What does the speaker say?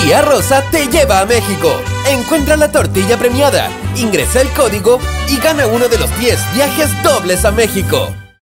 Tía Rosa te lleva a México. Encuentra la tortilla premiada, ingresa el código y gana uno de los 10 viajes dobles a México.